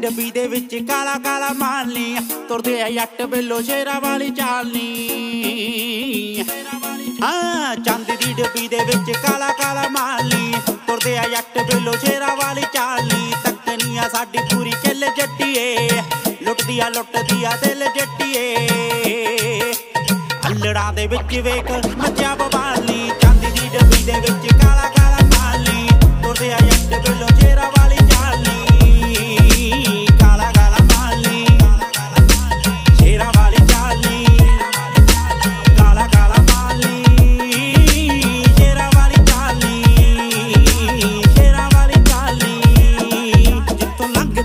ਡੱਬੀ ਦੇ ਵਿੱਚ ਕਾਲਾ ਕਾਲਾ ਮਾਲਨੀ ਤੁਰਦੇ ਆ ਜੱਟ ਬਿੱਲੋ ਸ਼ੇਰਾ ਵਾਲੀ ਚਾਲਨੀ। ਹਾਂ, ਚਾਂਦੀ ਦੀ ਡੱਬੀ ਦੇ ਵਿੱਚ ਕਾਲਾ ਕਾਲਾ ਮਾਲਨੀ ਤੁਰਦੇ ਆ ਜੱਟ ਬਿੱਲੋ ਸ਼ੇਰਾ ਵਾਲੀ ਚਾਲਨੀ। ਤੱਕਨੀਆਂ ਸਾਡੀ ਪੂਰੀ ਚੱਲ ਜੱਟੀਏ। ਲੁੱਟਦੀ ਆ ਲੁੱਟਦੀ ਆ ਦਿਲ ਜੱਟੀਏ। ਅਲੜਾਂ ਦੇ ਵਿੱਚ ਵੇਖ ਮੱਜਾ ਬਵਾਲੀ ਚਾਂਦੀ ਦੀ ਡੱਬੀ ਦੇ ਵਿੱਚ ਕਾਲਾ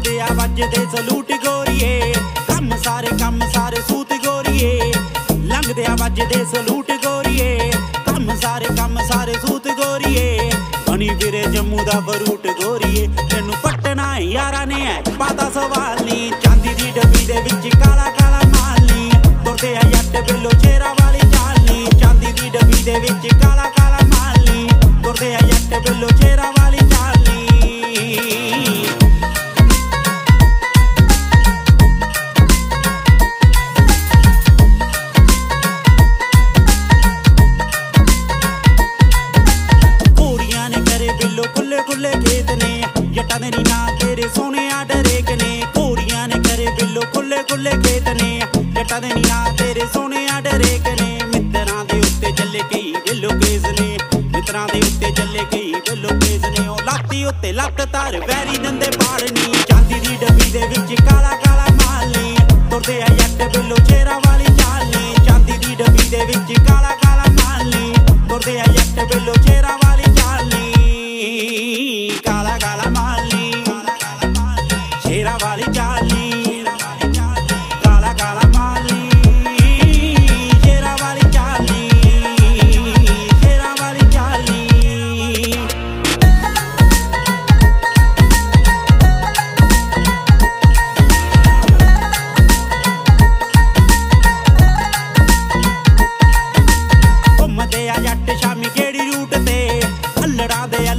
ਜਿੱਥੋਂ ਲੰਘਦੇ ਆ ਵੱਜਦੇ ਸਲੂਟ ਗੋਰੀਏ। ਕੰਮ ਸਾਰੇ ਕੰਮ ਸਾਰੇ ਸੂਤ ਗੋਰੀਏ। ਲੰਘਦੇ ਆ ਵੱਜਦੇ ਸਲੂਟ ਗੋਰੀਏ। ਕੰਮ ਸਾਰੇ ਕੰਮ ਸਾਰੇ ਸੂਤ ਗੋਰੀਏ। ਬਣੀ ਫਿਰੇ ਜੰਮੂ ਦਾ ਬਰੂਟ ਗੋਰੀਏ। ਤੈਨੂੰ ਪਟਣਾ ਯਾਰਾਂ ਨੇ ਐ ਪਾਤਾ ਸਵਾਲ ਨੀ। ਜੱਟਾਂ ਤੇਰੇ ਸੋਹਣਿਆ ਡਰੇਕ ਨੇ ਮਿੱਤਰਾਂ ਦੇ ਉੱਤੇ ਚੱਲੇ ਕਈ ਬਿੱਲੋ ਕੇਸ ਨੇ। ਮਿੱਤਰਾਂ ਦੇ ਉੱਤੇ ਚੱਲੇ ਕਈ ਬਿੱਲੋ ਕੇਸ ਨੇ। ਉਹ ਲਾਤੀ ਉੱਤੇ ਲੱਤ ਧਰ, ਵੈਰੀ ਦੰਦੇ ਪਾੜਨੀ ਚਾਂਦੀ ਦੀ ਡੱਬੀ ਦੇ ਵਿੱਚ ਕਾਲਾ ਕਾਲਾ ਮਾਲ ਨੀ। ਤੁਰਦੇ ਆ ਜੱਟ ਬਿੱਲੋ ਚਿਹਰਾ ਵਾਲੀ ਚਾਲ ਨੀ। ਚਾਂਦੀ ਦੀ ਡੱਬੀ ਦੇ ਵਿੱਚ ਕਾਲਾ ਕਾਲਾ ਮਾਲ ਨੀ। ਤੁਰਦੇ ਆ ਜੱਟ ਬਿੱਲੋ ਚਿਹਰਾ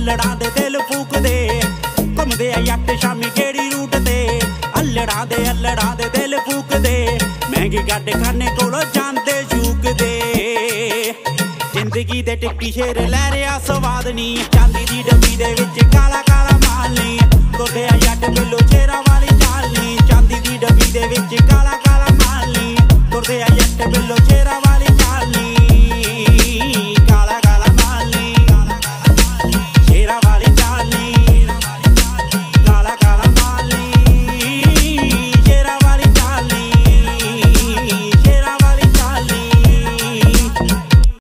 ਅਲੜਾਂ ਦੇ ਦਿਲ ਫੂਕਦੇ। ਘੁੰਮਦੇ ਆ ਜੱਟ ਸ਼ਾਮੀ ਕਿਹੜੀ ਰੂਟ ਤੇ? ਅਲੜਾਂ ਦੇ ਅਲੜਾਂ ਦੇ ਦਿਲ ਫੂਕਦੇ। ਮਹਿੰਗੇ ਗੱਡ ਖਾਨੇ ਕੋਲੋਂ ਜਾਂਦੇ ਝੂਕਦੇ। ਜ਼ਿੰਦਗੀ ਦੇ ਟਿੱਕੀ ਸ਼ੇਰ ਲੈ ਰਿਆ ਸਵਾਦ ਨੀ। ਚਾਂਦੀ ਦੀ ਡੱਬੀ ਦੇ ਵਿੱਚ ਕਾਲਾ ਕਾਲਾ ਮਾਲ ਨੀ। ਤੁਰਦੇ ਆ ਜੱਟ ਬਿੱਲੋ ਚਿਹਰਾ ਵਾਲੀ ਚਾਲ ਨੀ। ਚਾਂਦੀ ਦੀ ਡੱਬੀ ਦੇ ਵਿੱਚ